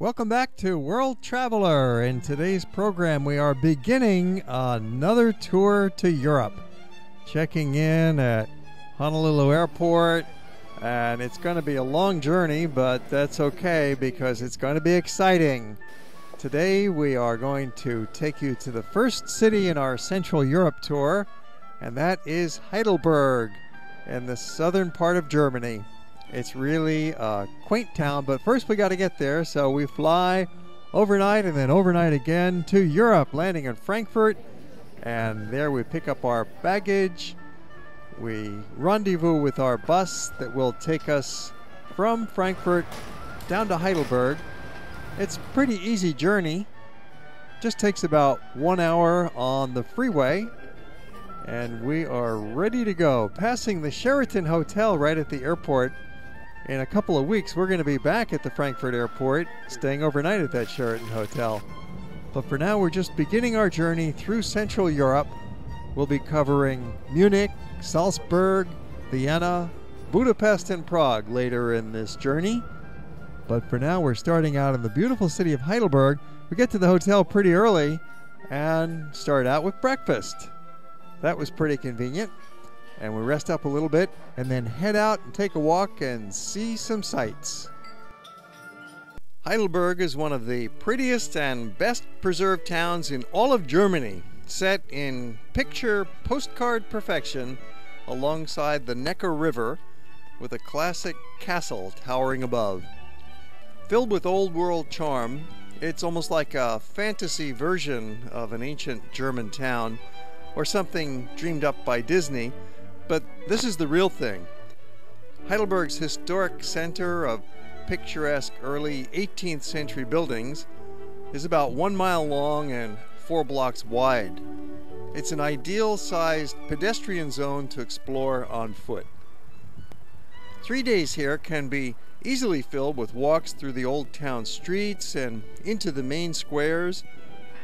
Welcome back to World Traveler. In today's program, we are beginning another tour to Europe. Checking in at Honolulu Airport, and it's going to be a long journey, but that's okay because it's going to be exciting. Today, we are going to take you to the first city in our Central Europe tour, and that is Heidelberg in the southern part of Germany. It's really a quaint town, but first we got to get there. So we fly overnight and then overnight again to Europe, landing in Frankfurt. And there we pick up our baggage. We rendezvous with our bus that will take us from Frankfurt down to Heidelberg. It's a pretty easy journey. Just takes about one hour on the freeway. And we are ready to go. Passing the Sheraton Hotel right at the airport in a couple of weeks, we're going to be back at the Frankfurt airport, staying overnight at that Sheraton Hotel. But for now, we're just beginning our journey through Central Europe. We'll be covering Munich, Salzburg, Vienna, Budapest, and Prague later in this journey. But for now, we're starting out in the beautiful city of Heidelberg. We get to the hotel pretty early and start out with breakfast. That was pretty convenient and we rest up a little bit and then head out and take a walk and see some sights. Heidelberg is one of the prettiest and best preserved towns in all of Germany, set in picture postcard perfection alongside the Neckar River with a classic castle towering above. Filled with old world charm, it's almost like a fantasy version of an ancient German town or something dreamed up by Disney but this is the real thing. Heidelberg's historic center of picturesque early 18th century buildings is about one mile long and four blocks wide. It's an ideal sized pedestrian zone to explore on foot. Three days here can be easily filled with walks through the old town streets and into the main squares,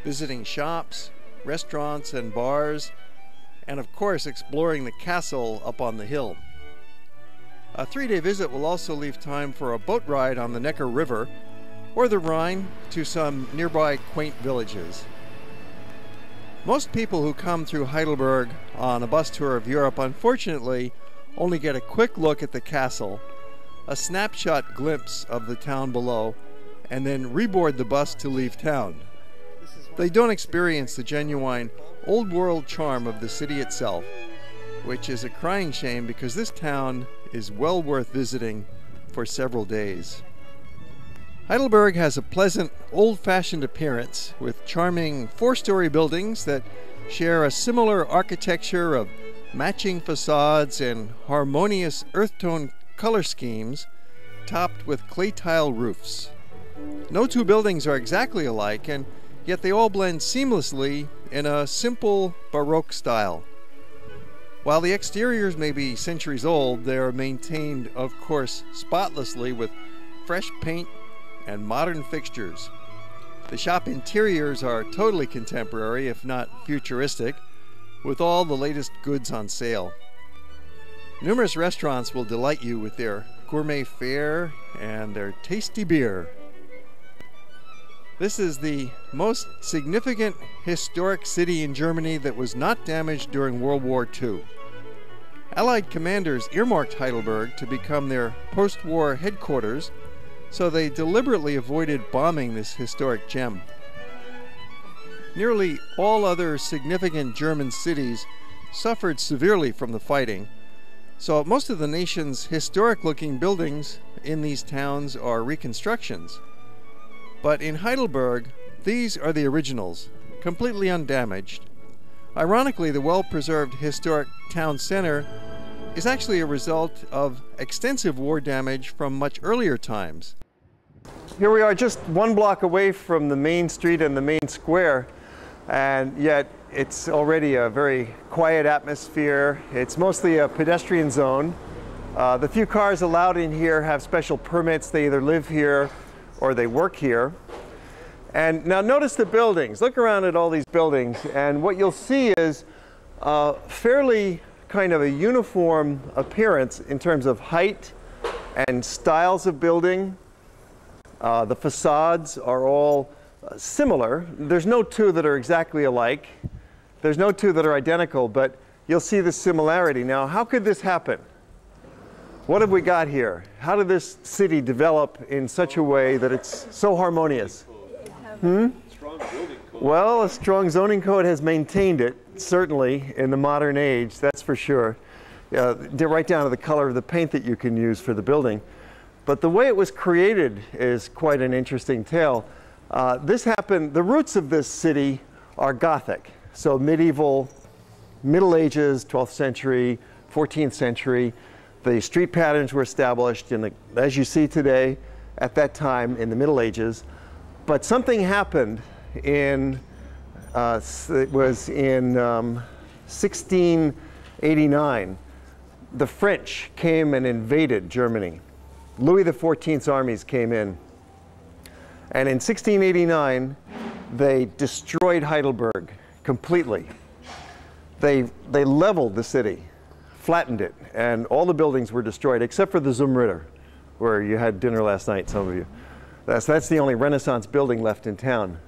visiting shops, restaurants, and bars, and of course exploring the castle up on the hill. A three day visit will also leave time for a boat ride on the Neckar River or the Rhine to some nearby quaint villages. Most people who come through Heidelberg on a bus tour of Europe unfortunately only get a quick look at the castle, a snapshot glimpse of the town below, and then reboard the bus to leave town. They don't experience the genuine old world charm of the city itself, which is a crying shame because this town is well worth visiting for several days. Heidelberg has a pleasant, old fashioned appearance with charming four story buildings that share a similar architecture of matching facades and harmonious earth tone color schemes topped with clay tile roofs. No two buildings are exactly alike, and yet they all blend seamlessly in a simple Baroque style. While the exteriors may be centuries old, they are maintained, of course, spotlessly with fresh paint and modern fixtures. The shop interiors are totally contemporary, if not futuristic, with all the latest goods on sale. Numerous restaurants will delight you with their gourmet fare and their tasty beer. This is the most significant historic city in Germany that was not damaged during World War II. Allied commanders earmarked Heidelberg to become their post war headquarters, so they deliberately avoided bombing this historic gem. Nearly all other significant German cities suffered severely from the fighting, so most of the nation's historic looking buildings in these towns are reconstructions. But in Heidelberg, these are the originals, completely undamaged. Ironically, the well preserved historic town center is actually a result of extensive war damage from much earlier times. Here we are just one block away from the main street and the main square, and yet it's already a very quiet atmosphere. It's mostly a pedestrian zone. Uh, the few cars allowed in here have special permits. They either live here or they work here. And now notice the buildings. Look around at all these buildings, and what you'll see is fairly kind of a uniform appearance in terms of height and styles of building. Uh, the facades are all uh, similar. There's no two that are exactly alike. There's no two that are identical, but you'll see the similarity. Now, how could this happen? What have we got here? How did this city develop in such a way that it's so harmonious? Hmm? Well, a strong zoning code has maintained it, certainly, in the modern age, that's for sure. Uh, right down to the color of the paint that you can use for the building. But the way it was created is quite an interesting tale. Uh, this happened, the roots of this city are Gothic. So medieval, Middle Ages, 12th century, 14th century. The street patterns were established in the, as you see today, at that time in the Middle Ages. But something happened in, uh, it was in um, 1689. The French came and invaded Germany. Louis XIV's armies came in. And in 1689, they destroyed Heidelberg completely. They, they leveled the city flattened it, and all the buildings were destroyed except for the Zum Ritter, where you had dinner last night, some of you. That's, that's the only Renaissance building left in town.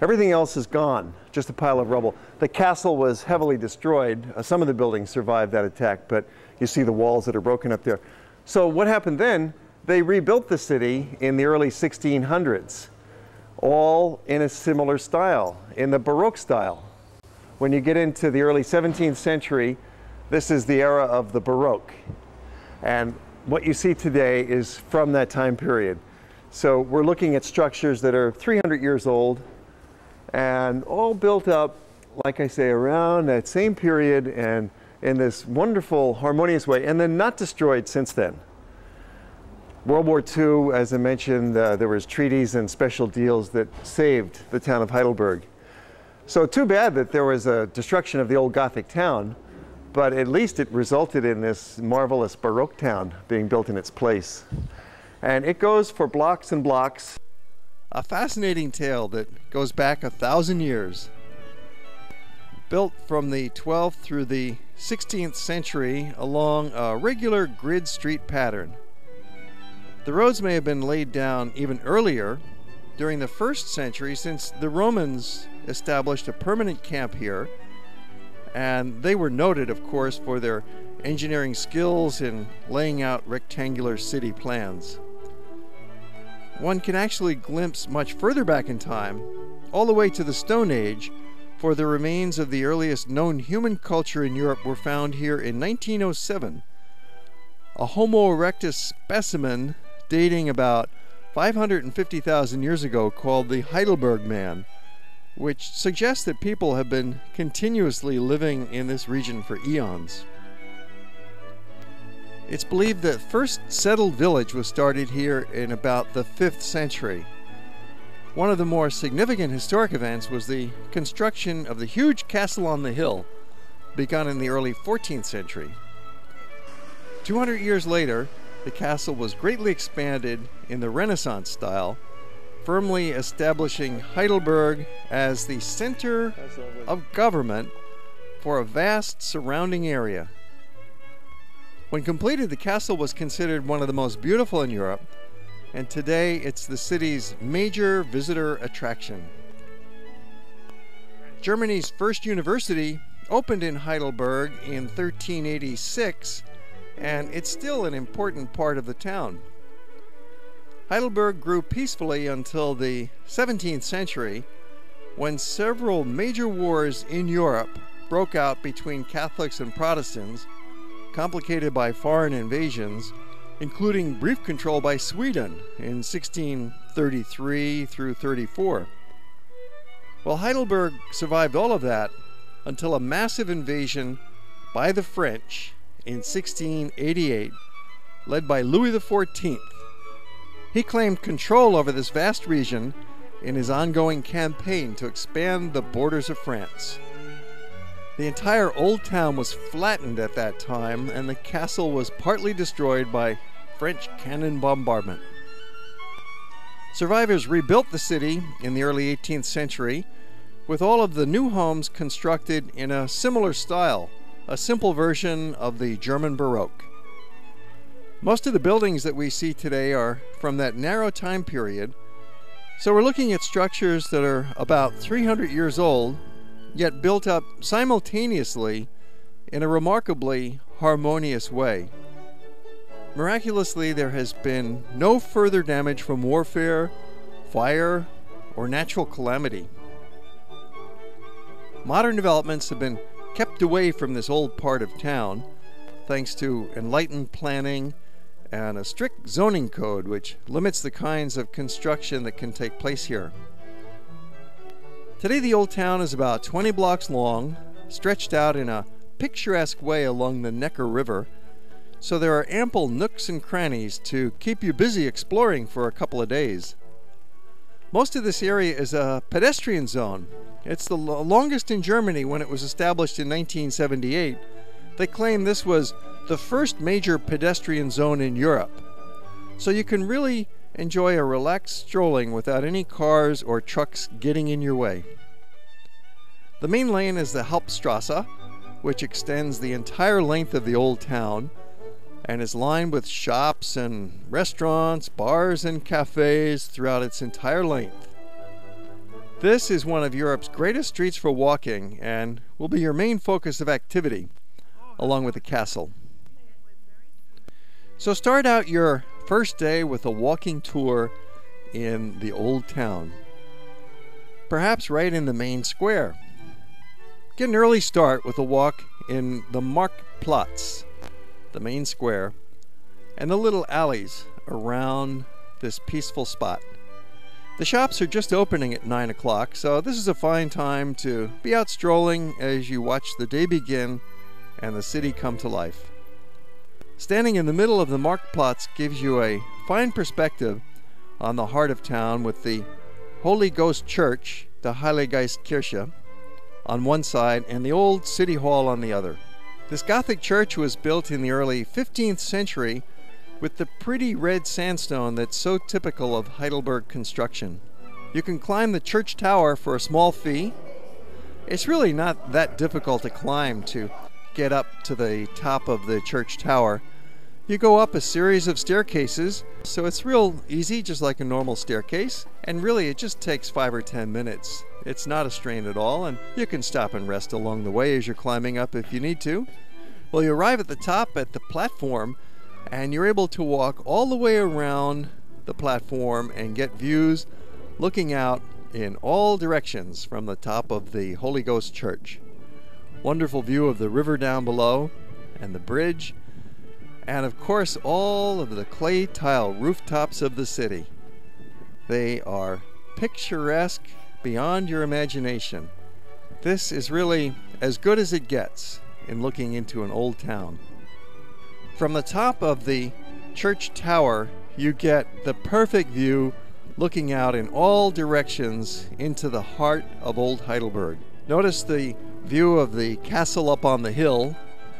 Everything else is gone, just a pile of rubble. The castle was heavily destroyed. Uh, some of the buildings survived that attack, but you see the walls that are broken up there. So what happened then? They rebuilt the city in the early 1600s, all in a similar style, in the Baroque style. When you get into the early 17th century, this is the era of the Baroque. And what you see today is from that time period. So we're looking at structures that are 300 years old and all built up, like I say, around that same period and in this wonderful, harmonious way, and then not destroyed since then. World War II, as I mentioned, uh, there was treaties and special deals that saved the town of Heidelberg. So too bad that there was a destruction of the old Gothic town, but at least it resulted in this marvelous Baroque town being built in its place. And it goes for blocks and blocks. A fascinating tale that goes back a thousand years. Built from the 12th through the 16th century along a regular grid street pattern. The roads may have been laid down even earlier during the first century since the Romans established a permanent camp here and they were noted, of course, for their engineering skills in laying out rectangular city plans. One can actually glimpse much further back in time, all the way to the Stone Age, for the remains of the earliest known human culture in Europe were found here in 1907. A Homo erectus specimen dating about 550,000 years ago called the Heidelberg Man which suggests that people have been continuously living in this region for eons. It's believed that first settled village was started here in about the 5th century. One of the more significant historic events was the construction of the huge castle on the hill, begun in the early 14th century. 200 years later, the castle was greatly expanded in the Renaissance style firmly establishing Heidelberg as the center of government for a vast surrounding area. When completed, the castle was considered one of the most beautiful in Europe, and today it's the city's major visitor attraction. Germany's first university opened in Heidelberg in 1386, and it's still an important part of the town. Heidelberg grew peacefully until the 17th century when several major wars in Europe broke out between Catholics and Protestants, complicated by foreign invasions, including brief control by Sweden in 1633 through 34. Well, Heidelberg survived all of that until a massive invasion by the French in 1688, led by Louis XIV he claimed control over this vast region in his ongoing campaign to expand the borders of France. The entire old town was flattened at that time, and the castle was partly destroyed by French cannon bombardment. Survivors rebuilt the city in the early 18th century, with all of the new homes constructed in a similar style, a simple version of the German Baroque. Most of the buildings that we see today are from that narrow time period, so we're looking at structures that are about 300 years old, yet built up simultaneously in a remarkably harmonious way. Miraculously, there has been no further damage from warfare, fire, or natural calamity. Modern developments have been kept away from this old part of town thanks to enlightened planning and a strict zoning code which limits the kinds of construction that can take place here. Today, the old town is about 20 blocks long, stretched out in a picturesque way along the Neckar River, so there are ample nooks and crannies to keep you busy exploring for a couple of days. Most of this area is a pedestrian zone. It's the longest in Germany when it was established in 1978. They claim this was the first major pedestrian zone in Europe. So you can really enjoy a relaxed strolling without any cars or trucks getting in your way. The main lane is the Hauptstrasse, which extends the entire length of the old town and is lined with shops and restaurants, bars, and cafes throughout its entire length. This is one of Europe's greatest streets for walking and will be your main focus of activity, along with the castle. So start out your first day with a walking tour in the old town. Perhaps right in the main square. Get an early start with a walk in the Marktplatz, the main square, and the little alleys around this peaceful spot. The shops are just opening at 9 o'clock, so this is a fine time to be out strolling as you watch the day begin and the city come to life. Standing in the middle of the Marktplatz gives you a fine perspective on the heart of town with the Holy Ghost Church, the Heiliggeistkirche, on one side and the old City Hall on the other. This Gothic church was built in the early 15th century with the pretty red sandstone that's so typical of Heidelberg construction. You can climb the church tower for a small fee. It's really not that difficult to climb to get up to the top of the church tower, you go up a series of staircases, so it's real easy, just like a normal staircase, and really it just takes five or ten minutes. It's not a strain at all, and you can stop and rest along the way as you're climbing up if you need to. Well, you arrive at the top at the platform, and you're able to walk all the way around the platform and get views looking out in all directions from the top of the Holy Ghost Church. Wonderful view of the river down below and the bridge, and of course, all of the clay tile rooftops of the city. They are picturesque beyond your imagination. This is really as good as it gets in looking into an old town. From the top of the church tower, you get the perfect view looking out in all directions into the heart of Old Heidelberg. Notice the view of the castle up on the hill,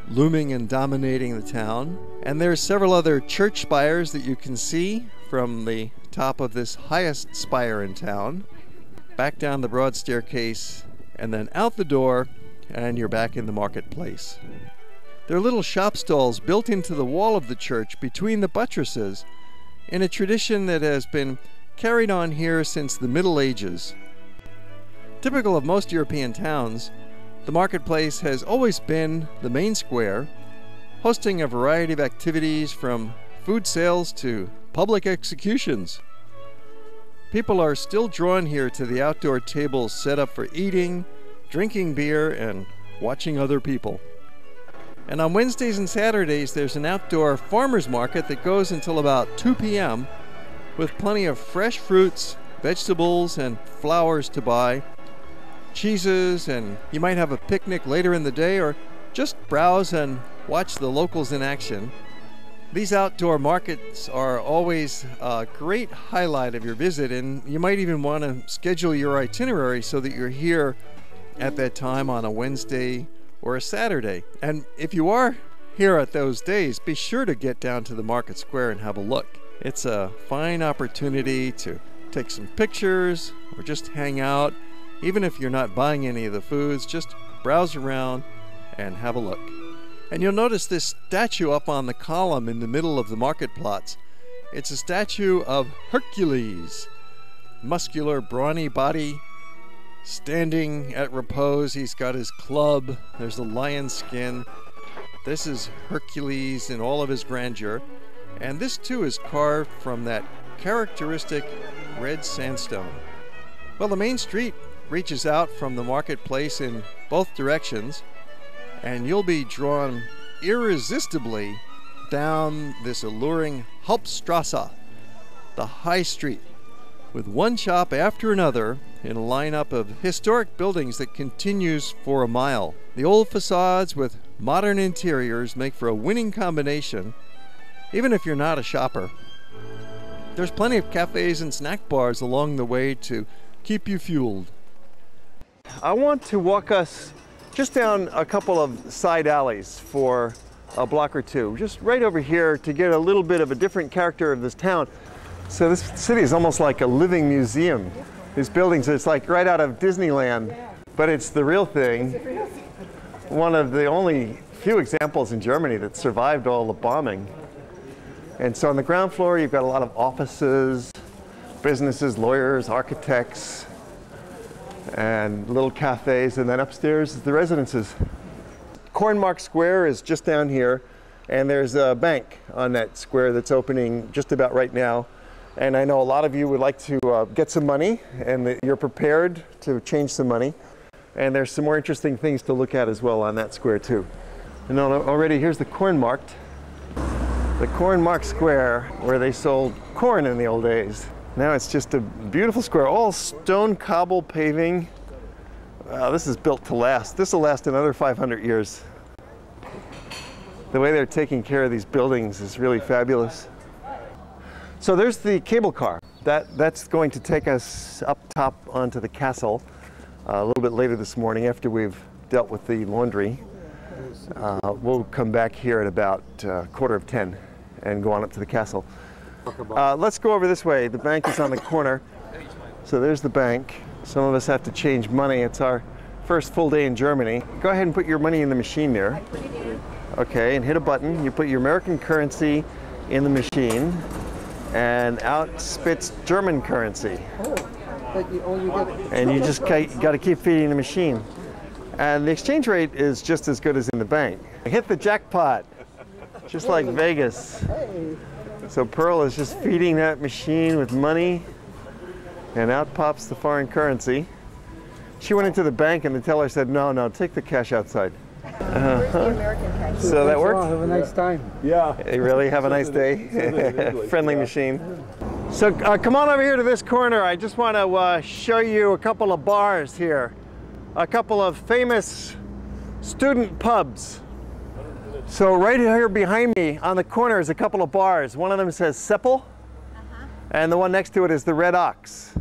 looming and dominating the town. And there's several other church spires that you can see from the top of this highest spire in town. Back down the broad staircase, and then out the door, and you're back in the marketplace. There are little shop stalls built into the wall of the church between the buttresses in a tradition that has been carried on here since the Middle Ages. Typical of most European towns, the marketplace has always been the main square, hosting a variety of activities from food sales to public executions. People are still drawn here to the outdoor tables set up for eating, drinking beer, and watching other people. And on Wednesdays and Saturdays, there's an outdoor farmers market that goes until about 2 p.m. with plenty of fresh fruits, vegetables, and flowers to buy cheeses, and you might have a picnic later in the day or just browse and watch the locals in action. These outdoor markets are always a great highlight of your visit, and you might even want to schedule your itinerary so that you're here at that time on a Wednesday or a Saturday. And if you are here at those days, be sure to get down to the market square and have a look. It's a fine opportunity to take some pictures or just hang out even if you're not buying any of the foods, just browse around and have a look. And you'll notice this statue up on the column in the middle of the Marktplatz. It's a statue of Hercules. Muscular, brawny body, standing at repose. He's got his club. There's the lion skin. This is Hercules in all of his grandeur. And this too is carved from that characteristic red sandstone. Well, the main street reaches out from the marketplace in both directions, and you'll be drawn irresistibly down this alluring Hauptstrasse, the high street, with one shop after another in a lineup of historic buildings that continues for a mile. The old facades with modern interiors make for a winning combination, even if you're not a shopper. There's plenty of cafes and snack bars along the way to keep you fueled. I want to walk us just down a couple of side alleys for a block or two, just right over here to get a little bit of a different character of this town. So this city is almost like a living museum. These buildings, it's like right out of Disneyland, but it's the real thing. One of the only few examples in Germany that survived all the bombing. And so on the ground floor, you've got a lot of offices, businesses, lawyers, architects, and little cafes. And then upstairs is the residences. Cornmark Square is just down here, and there's a bank on that square that's opening just about right now. And I know a lot of you would like to uh, get some money, and you're prepared to change some money. And there's some more interesting things to look at as well on that square too. And already here's the Kornmarkt the Kornmark Square where they sold corn in the old days. Now it's just a beautiful square, all stone cobble paving. Wow, this is built to last. This will last another 500 years. The way they're taking care of these buildings is really fabulous. So there's the cable car. That, that's going to take us up top onto the castle uh, a little bit later this morning after we've dealt with the laundry. Uh, we'll come back here at about uh, quarter of 10 and go on up to the castle. Uh, let's go over this way. The bank is on the corner. So there's the bank. Some of us have to change money. It's our first full day in Germany. Go ahead and put your money in the machine there. Okay, and hit a button. You put your American currency in the machine, and out spits German currency. And you just got to keep feeding the machine. And the exchange rate is just as good as in the bank. Hit the jackpot, just like Vegas. So Pearl is just feeding that machine with money, and out pops the foreign currency. She went into the bank, and the teller said, "No, no, take the cash outside." Uh-huh. So that worked. Have a nice time. Yeah. You really have a nice day. Friendly machine. So uh, come on over here to this corner. I just want to uh, show you a couple of bars here a couple of famous student pubs. So right here behind me on the corner is a couple of bars. One of them says Seppel, uh -huh. and the one next to it is the Red Ox.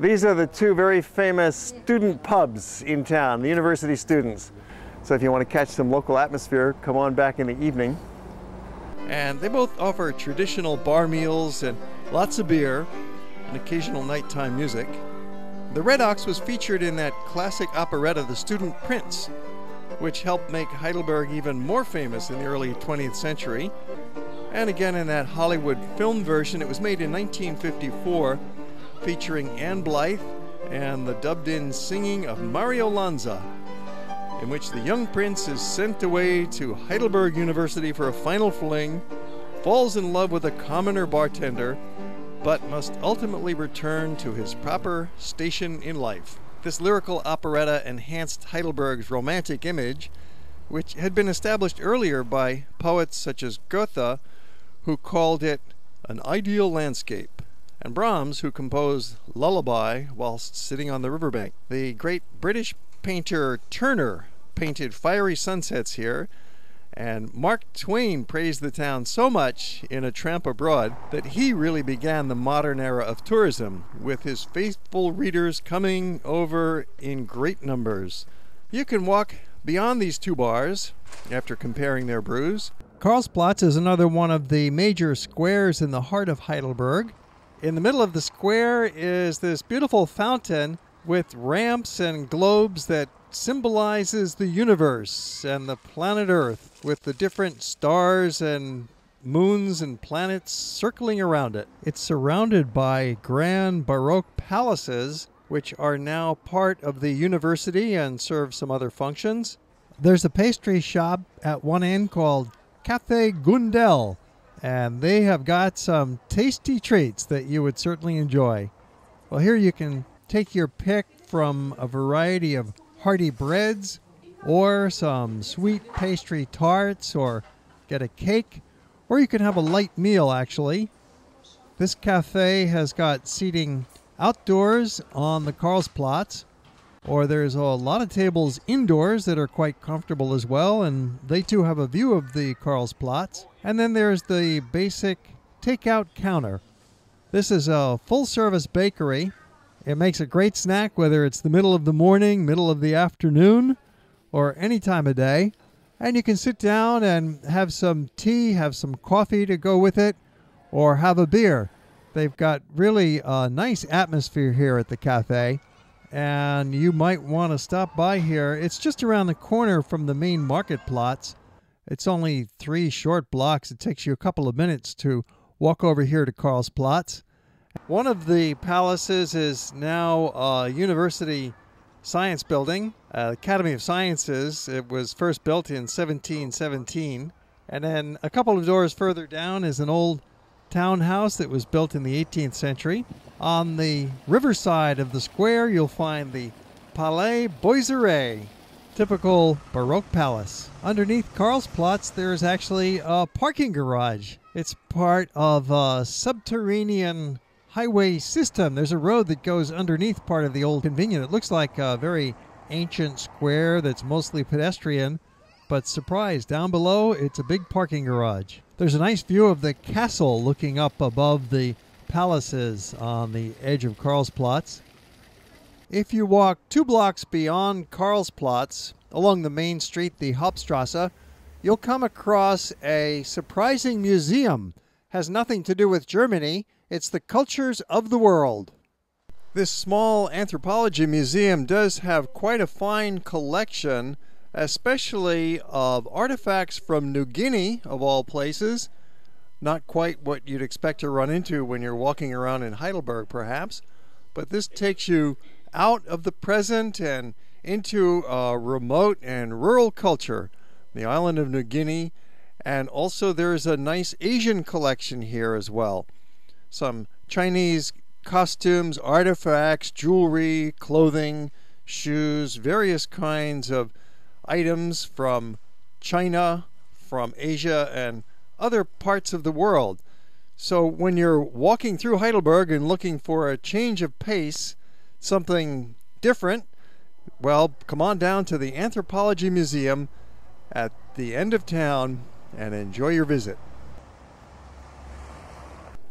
These are the two very famous student pubs in town, the university students. So if you want to catch some local atmosphere, come on back in the evening. And they both offer traditional bar meals and lots of beer and occasional nighttime music. The Red Ox was featured in that classic operetta, The Student Prince, which helped make Heidelberg even more famous in the early 20th century. And again in that Hollywood film version, it was made in 1954, featuring Ann Blyth and the dubbed in singing of Mario Lanza, in which the young prince is sent away to Heidelberg University for a final fling, falls in love with a commoner bartender, but must ultimately return to his proper station in life. This lyrical operetta enhanced Heidelberg's romantic image, which had been established earlier by poets such as Goethe, who called it an ideal landscape, and Brahms, who composed Lullaby whilst sitting on the riverbank. The great British painter Turner painted fiery sunsets here, and Mark Twain praised the town so much in A Tramp Abroad that he really began the modern era of tourism, with his faithful readers coming over in great numbers. You can walk beyond these two bars after comparing their brews. Karlsplatz is another one of the major squares in the heart of Heidelberg. In the middle of the square is this beautiful fountain with ramps and globes that symbolizes the universe and the planet Earth with the different stars and moons and planets circling around it. It's surrounded by grand Baroque palaces, which are now part of the university and serve some other functions. There's a pastry shop at one end called Cafe Gundel, and they have got some tasty treats that you would certainly enjoy. Well, here you can take your pick from a variety of hearty breads or some sweet pastry tarts or get a cake or you can have a light meal actually. This cafe has got seating outdoors on the Karlsplatz or there's a lot of tables indoors that are quite comfortable as well and they too have a view of the Karlsplatz. And then there's the basic takeout counter. This is a full service bakery it makes a great snack whether it's the middle of the morning, middle of the afternoon, or any time of day. And you can sit down and have some tea, have some coffee to go with it, or have a beer. They've got really a nice atmosphere here at the cafe, and you might want to stop by here. It's just around the corner from the main Marktplatz. It's only three short blocks. It takes you a couple of minutes to walk over here to Karlsplatz. One of the palaces is now a university science building, uh, Academy of Sciences. It was first built in 1717. And then a couple of doors further down is an old townhouse that was built in the 18th century. On the riverside of the square, you'll find the Palais Boisserée, typical Baroque palace. Underneath Karlsplatz, there's actually a parking garage. It's part of a subterranean highway system. There's a road that goes underneath part of the old convenience. It looks like a very ancient square that's mostly pedestrian, but surprise, down below it's a big parking garage. There's a nice view of the castle looking up above the palaces on the edge of Karlsplatz. If you walk two blocks beyond Karlsplatz, along the main street, the Hauptstrasse, you'll come across a surprising museum. Has nothing to do with Germany. It's the cultures of the world. This small anthropology museum does have quite a fine collection, especially of artifacts from New Guinea, of all places. Not quite what you'd expect to run into when you're walking around in Heidelberg, perhaps, but this takes you out of the present and into a remote and rural culture, the island of New Guinea, and also there's a nice Asian collection here as well some Chinese costumes, artifacts, jewelry, clothing, shoes, various kinds of items from China, from Asia, and other parts of the world. So when you're walking through Heidelberg and looking for a change of pace, something different, well, come on down to the Anthropology Museum at the end of town and enjoy your visit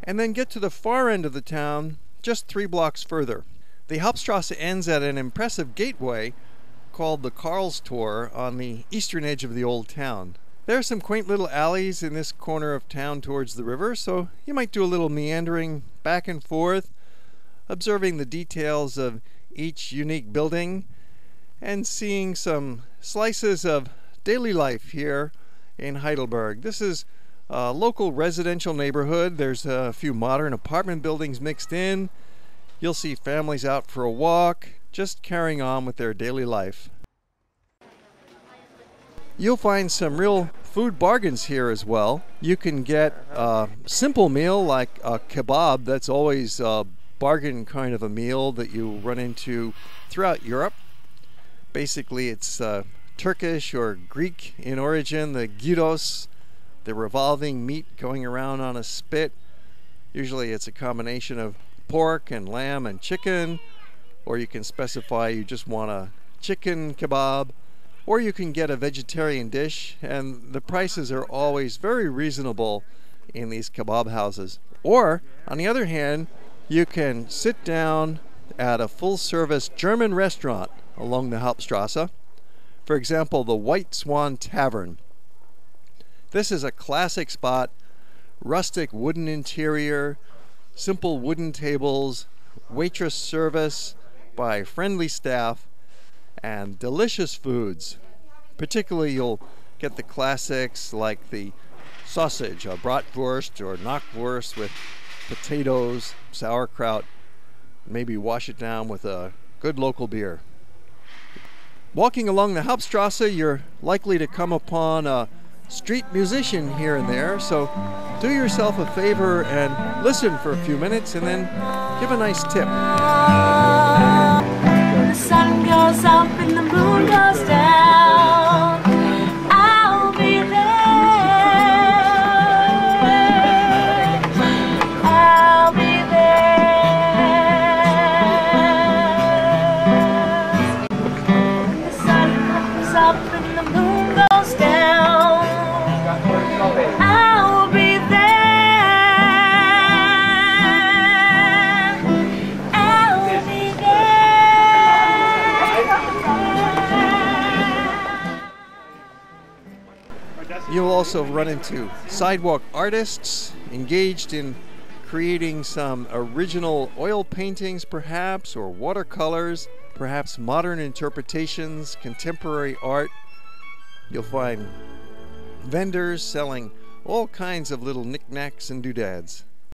and then get to the far end of the town just three blocks further. The Hauptstrasse ends at an impressive gateway called the Karlstor on the eastern edge of the old town. There are some quaint little alleys in this corner of town towards the river, so you might do a little meandering back and forth, observing the details of each unique building and seeing some slices of daily life here in Heidelberg. This is a local residential neighborhood. There's a few modern apartment buildings mixed in. You'll see families out for a walk, just carrying on with their daily life. You'll find some real food bargains here as well. You can get a simple meal like a kebab, that's always a bargain kind of a meal that you run into throughout Europe. Basically, it's uh, Turkish or Greek in origin, the gyros the revolving meat going around on a spit. Usually it's a combination of pork and lamb and chicken, or you can specify you just want a chicken kebab, or you can get a vegetarian dish, and the prices are always very reasonable in these kebab houses. Or, on the other hand, you can sit down at a full service German restaurant along the Hauptstrasse. For example, the White Swan Tavern. This is a classic spot, rustic wooden interior, simple wooden tables, waitress service by friendly staff, and delicious foods. Particularly, you'll get the classics like the sausage, a bratwurst or knockwurst with potatoes, sauerkraut, maybe wash it down with a good local beer. Walking along the Hauptstrasse, you're likely to come upon a street musician here and there, so do yourself a favor and listen for a few minutes and then give a nice tip. Run into sidewalk artists engaged in creating some original oil paintings, perhaps, or watercolors, perhaps modern interpretations, contemporary art. You'll find vendors selling all kinds of little knickknacks and doodads.